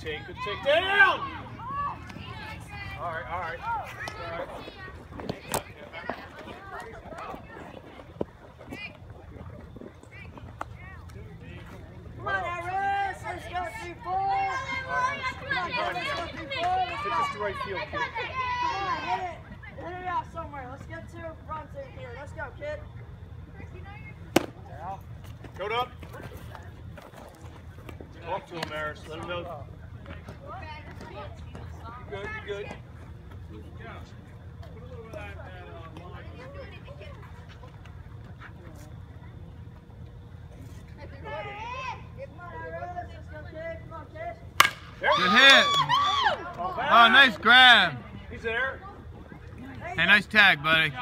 take. Good take down. All right, all right. All right. Come on, Iris. Let's go through four. Come on, kid. Let's go through four. Let's Hit go. this to right field, kid. Come on, hit it. Hit it out somewhere. Let's get two runs in here. Let's go, kid. Go up. Talk to him, Maris. Let him know. Good, you good. Come on, Iris. Let's kid. Come on, kid. There Good hit. Oh, nice grab. He's there. Hey, nice tag, buddy.